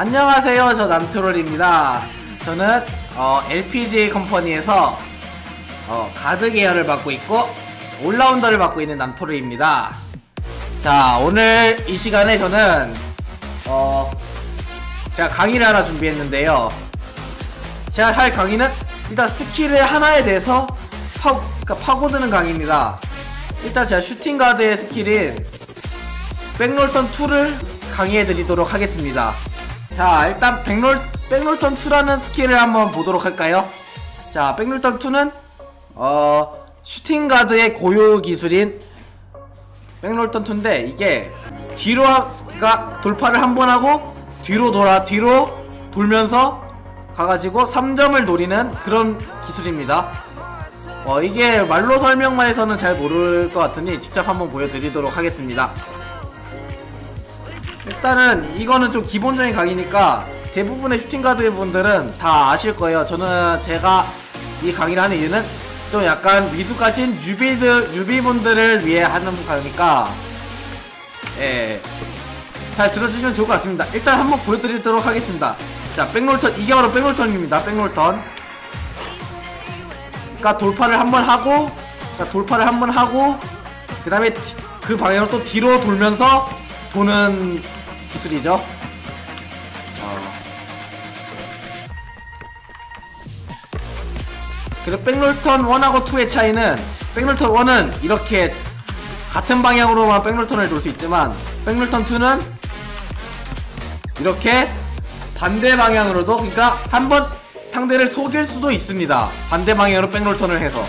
안녕하세요. 저 남트롤입니다. 저는 어, LPG company에서 어, 가드 계열을 맡고 있고 올라운더를 맡고 있는 남트롤입니다. 자, 오늘 이 시간에 저는 어, 제가 강의를 하나 준비했는데요. 제가 할 강의는 일단 스킬의 하나에 대해서 파, 그러니까 파고드는 강의입니다. 일단 제가 슈팅 가드의 스킬인 백롤턴 2를 강의해 드리도록 하겠습니다. 자, 일단 백롤, 백롤턴 2라는 스킬을 한번 보도록 할까요? 자, 백롤턴 2는 어, 슈팅 가드의 고유 기술인 백롤턴 2인데 이게 뒤로가 돌파를 한 번 하고 뒤로 돌아 뒤로 돌면서 가가지고 3점을 노리는 그런 기술입니다. 어, 이게 말로 설명만 해서는 잘 모를 것 같으니 직접 한번 보여드리도록 하겠습니다. 일단은 이거는 좀 기본적인 강의니까 대부분의 슈팅 가드 분들은 다 아실 거예요. 저는 제가 이 강의를 하는 이유는 좀 약간 미숙하신 뉴비들, 뉴비분들을 위해 하는 강의니까 예. 잘 들어주시면 좋을 것 같습니다. 일단 한번 보여드리도록 하겠습니다. 자, 백롤턴, 이게 바로 백롤턴입니다. 백롤턴. 그니까 돌파를 한번 하고, 그러니까 돌파를 한번 하고, 그 다음에 그 방향으로 또 뒤로 돌면서 도는 기술이죠. 어. 그리고 백롤턴 1하고 2의 차이는 백롤턴 1은 이렇게 같은 방향으로만 백롤턴을 돌 수 있지만 백롤턴 2는 이렇게 반대 방향으로도 그러니까 한 번 상대를 속일 수도 있습니다 반대 방향으로 백롤턴을 해서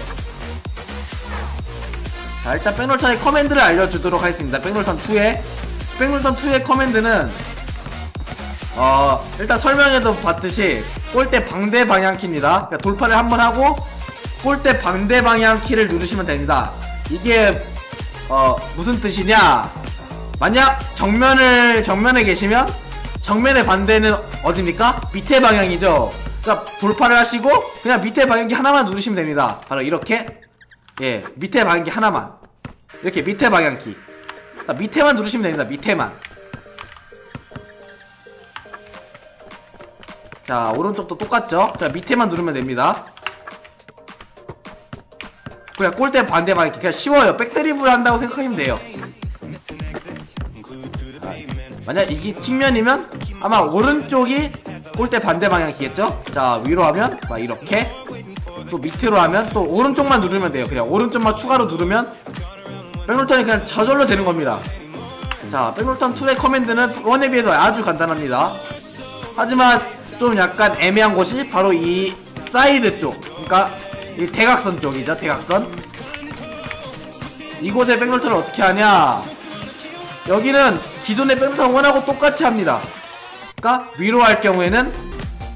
자 일단 백롤턴의 커맨드를 알려주도록 하겠습니다 백롤턴 2의 백롤턴 2의 커맨드는 어 일단 설명에도 봤듯이 골대 반대 방향 키입니다. 그러니까 돌파를 한번 하고 골대 반대 방향 키를 누르시면 됩니다. 이게 어 무슨 뜻이냐? 만약 정면을 정면에 계시면 정면의 반대는 어딥니까? 밑에 방향이죠. 그러니까 돌파를 하시고 그냥 밑에 방향키 하나만 누르시면 됩니다. 바로 이렇게? 예 밑에 방향키 하나만. 이렇게 밑에 방향키 밑에만 누르시면 됩니다. 밑에만. 자 오른쪽도 똑같죠? 자 밑에만 누르면 됩니다. 그냥 골대 반대 방향키 그냥 쉬워요. 백드리블 한다고 생각하면 돼요. 만약 이게 측면이면 아마 오른쪽이 골대 반대 방향이겠죠? 자 위로 하면 막 이렇게 또 밑으로 하면 또 오른쪽만 누르면 돼요. 그냥 오른쪽만 추가로 누르면 백롤턴이 그냥 저절로 되는 겁니다. 자 백롤턴 2의 커맨드는 1에 비해서 아주 간단합니다. 하지만 좀 약간 애매한 곳이 바로 이 사이드 쪽 그러니까 이 대각선 쪽이죠 대각선. 이곳에 백롤턴을 어떻게 하냐? 여기는 기존의 백롤턴 원하고 똑같이 합니다. 그러니까 위로 할 경우에는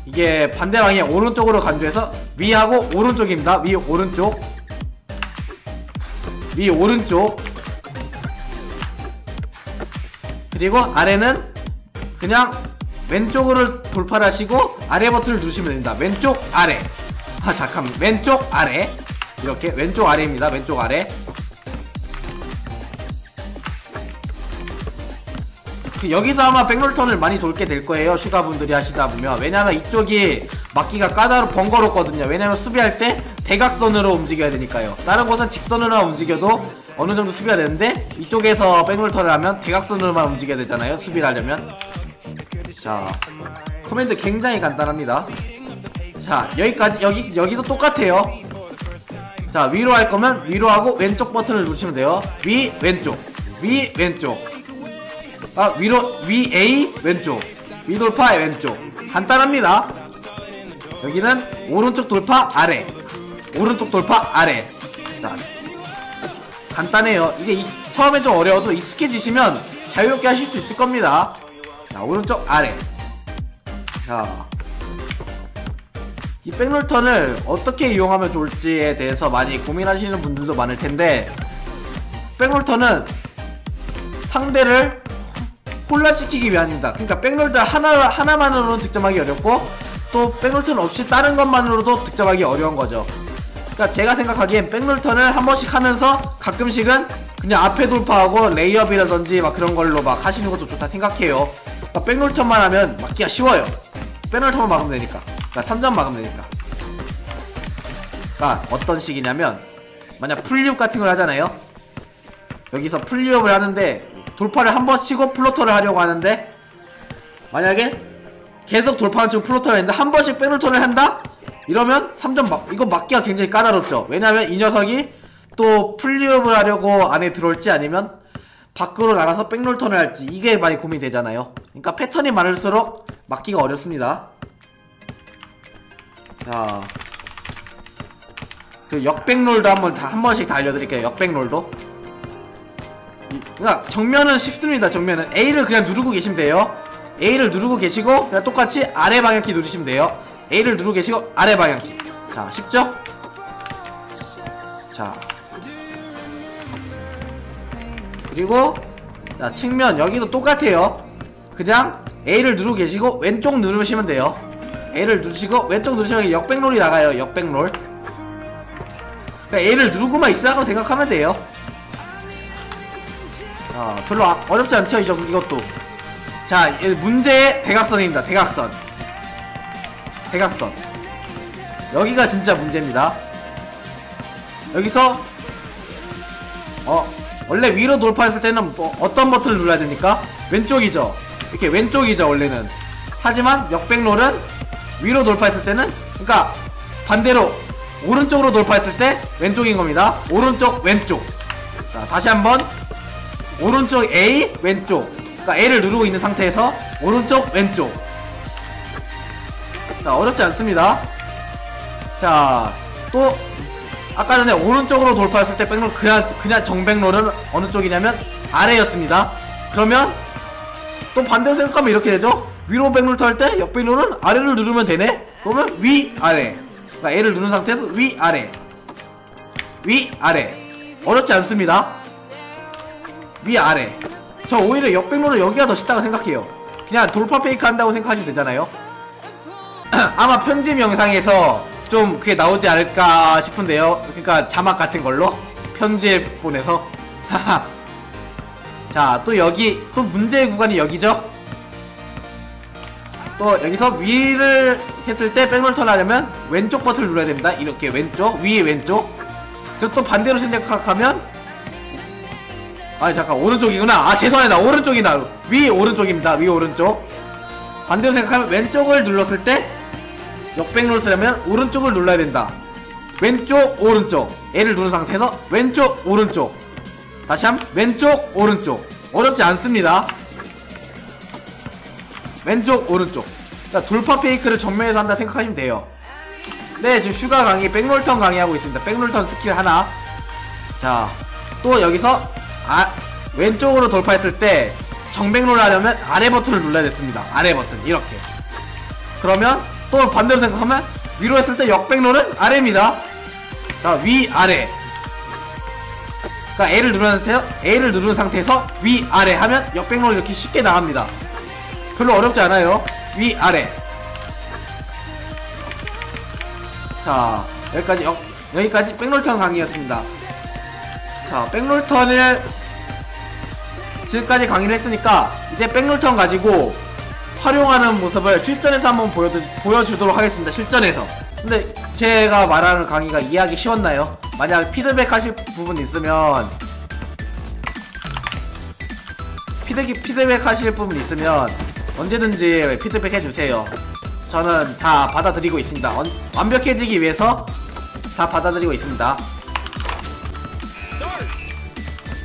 이게 반대 방향 오른쪽으로 간주해서 위하고 오른쪽입니다. 위 오른쪽 위 오른쪽. 그리고 아래는 그냥 왼쪽으로 돌파를 하시고 아래 버튼을 누르시면 됩니다. 왼쪽 아래. 아 잠깐만. 왼쪽 아래. 이렇게 왼쪽 아래입니다. 왼쪽 아래. 그 여기서 아마 백롤턴을 많이 돌게 될 거예요. 슈가분들이 하시다 보면. 왜냐면 이쪽이 막기가 까다로 번거롭거든요. 왜냐면 수비할 때 대각선으로 움직여야 되니까요. 다른 곳은 직선으로만 움직여도 어느 정도 수비가 되는데 이쪽에서 백롤턴을 하면 대각선으로만 움직여야 되잖아요 수비를 하려면. 자 커맨드 굉장히 간단합니다. 자 여기까지 여기 여기도 똑같아요. 자 위로 할 거면 위로 하고 왼쪽 버튼을 누르시면 돼요. 위 왼쪽. 위 왼쪽. 아 위로 위 A 왼쪽. 위 돌파 왼쪽. 간단합니다. 여기는 오른쪽 돌파 아래 오른쪽 돌파 아래 자 간단해요 이게 이, 처음에 좀 어려워도 익숙해지시면 자유롭게 하실 수 있을 겁니다 자 오른쪽 아래 자 이 백롤턴을 어떻게 이용하면 좋을지에 대해서 많이 고민하시는 분들도 많을 텐데 백롤턴은 상대를 혼란시키기 위함입니다. 그러니까 백롤턴 하나, 하나만으로는 득점하기 어렵고 또 백롤턴 없이 다른 것만으로도 득점하기 어려운 거죠. 그러니까 제가 생각하기엔 백롤턴을 한 번씩 하면서 가끔씩은 그냥 앞에 돌파하고 레이업이라든지 막 그런 걸로 막 하시는 것도 좋다 생각해요. 그러니까 백롤턴만 하면 막기가 쉬워요. 백롤턴만 막으면 되니까. 그러니까 3점 막으면 되니까. 그러니까 어떤 식이냐면 만약 pull-up 같은 걸 하잖아요. 여기서 pull-up을 하는데 돌파를 한 번 치고 floater를 하려고 하는데 만약에 계속 돌파를 치고 floater를 했는데 한 번씩 back roll turn을 한다? 이러면 3점 막 이거 막기가 굉장히 까다롭죠. 왜냐면 이 녀석이 또 pull-up을 하려고 안에 들어올지 아니면 밖으로 나가서 back roll turn을 할지 이게 많이 고민이 되잖아요. 그러니까 패턴이 많을수록 막기가 어렵습니다. 자, 그 역백롤도 한번 다 한 번씩 다 알려드릴게요. 역백롤도. 이- 그러니까 정면은 쉽습니다. 정면은 A를 그냥 누르고 계시면 돼요. A를 누르고 계시고 그냥 똑같이 아래 방향키 누르시면 돼요. A를 누르고 계시고 아래 방향키. 자, 쉽죠? 자. 그리고 자, 측면 여기도 똑같아요. 그냥 A를 누르고 계시고 왼쪽 누르시면 돼요. A를 누르시고 왼쪽 누르시면 역백롤이 나가요. 역백롤. 그러니까 A를 누르고만 있으라고 생각하면 돼요. 아, 별로 아- 어렵지 않죠, 이것도. 자, 이 문제의 대각선입니다. 대각선. 대각선. 여기가 진짜 문제입니다. 여기서 어 원래 위로 돌파했을 때는 뭐 어떤 버튼을 눌러야 됩니까? 왼쪽이죠. 이렇게 왼쪽이죠 원래는. 하지만 역백롤은 위로 돌파했을 때는 그러니까 반대로 오른쪽으로 돌파했을 때 왼쪽인 겁니다. 오른쪽 왼쪽. 자 다시 한번 오른쪽 A 왼쪽. 그러니까 A를 누르고 있는 상태에서 오른쪽 왼쪽. 자 어렵지 않습니다. 자 또 아까 전에 오른쪽으로 돌파했을 때 백롤 그냥 그냥 정백롤은 어느 쪽이냐면 아래였습니다. 그러면 또 반대로 생각하면 이렇게 되죠. 위로 백롤 할때 역백롤은 아래를 누르면 되네. 그러면 위 아래. 그러니까 A를 누른 상태에서 위 아래. 위 아래. 어렵지 않습니다. 위 아래. 저 오히려 역백롤은 여기가 더 쉽다고 생각해요. 그냥 돌파 페이크 한다고 생각하시면 되잖아요. 아마 편집 영상에서 좀 그게 나오지 않을까 싶은데요. 그러니까 자막 같은 걸로 편집 보내서. 자, 또 여기 또 문제의 구간이 여기죠. 또 여기서 위를 했을 때 백롤턴 하려면 왼쪽 버튼을 눌러야 됩니다. 이렇게 왼쪽, 위에 왼쪽. 그리고 또 반대로 생각하면 아 잠깐 오른쪽이구나. 아 죄송합니다. 오른쪽이다. 위 오른쪽입니다. 위 오른쪽. 반대로 생각하면 왼쪽을 눌렀을 때 역백롤 쓰려면 오른쪽을 눌러야 된다. 왼쪽 오른쪽 L을 누른 상태에서 왼쪽 오른쪽 다시 한번 왼쪽 오른쪽 어렵지 않습니다. 왼쪽 오른쪽 자 돌파 페이크를 정면에서 한다 생각하시면 돼요. 네 지금 슈가 강의 back roll turn 강의하고 있습니다. back roll turn 스킬 하나 자 또 여기서 아 왼쪽으로 돌파했을 때 정백롤 하려면 아래 버튼을 눌러야 됐습니다. 아래 버튼 이렇게 그러면 또 반대로 생각하면 위로 했을 때 역백롤은 아래입니다. 자, 위, 아래. 그러니까 A를 누르는 상태에서 A를 누르는 상태에서 위, 아래 하면 역백롤 이렇게 쉽게 나갑니다. 별로 어렵지 않아요. 위, 아래. 자, 여기까지 역, 여기까지 백롤턴 강의였습니다. 자, 백롤턴을 지금까지 강의를 했으니까 이제 백롤턴 가지고 활용하는 모습을 실전에서 한번 보여드, 보여주도록 하겠습니다. 실전에서. 근데 제가 말하는 강의가 이해하기 쉬웠나요? 만약 피드백 하실 부분 있으면 피드백, 피드백 하실 부분 있으면 언제든지 피드백 해주세요. 저는 다 받아들이고 있습니다. 완, 완벽해지기 위해서 다 받아들이고 있습니다.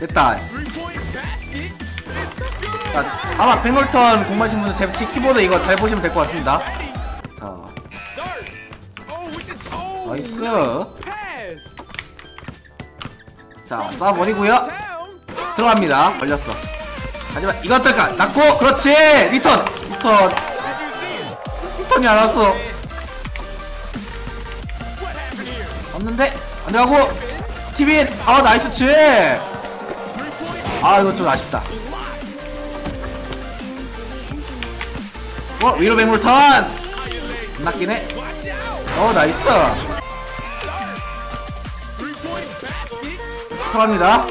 됐다. 자, 아마 back roll turn 공부하신 분은 제 키보드 이거 잘 보시면 될 것 같습니다. 자, nice. 자, 쏴버리고요. 들어갑니다. 걸렸어. 하지만 어떨까? 낳고, 그렇지! 리턴! 리턴. 리턴이 안 왔어. 없는데? 안 들어가고, 티빈! 아, 나이스 치! 아, 이거 좀 아쉽다. 어 위로 백물 턴! 끝났기네? 어 나이스! 축하합니다.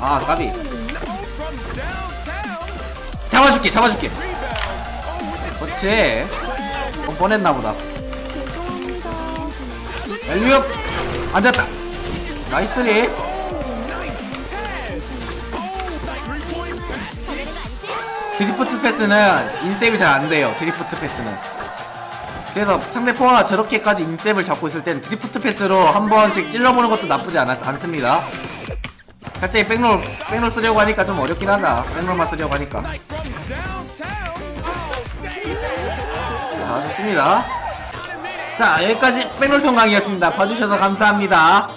아 까비. 잡아줄게 잡아줄게. 그렇지. 어, 뻔했나보다. 엘리업 안됐다. 나이스리. 드리프트 패스는 인셉이 잘 안돼요 드리프트 패스는. 그래서 상대포가 저렇게까지 인셉을 잡고 있을 땐 드리프트 패스로 한 번씩 찔러보는 것도 나쁘지 않았, 않습니다. 갑자기 back roll back roll 쓰려고 하니까 좀 어렵긴 하다. back roll만 쓰려고 하니까. 자 좋습니다 자 여기까지 back roll turn 강의였습니다. 봐주셔서 감사합니다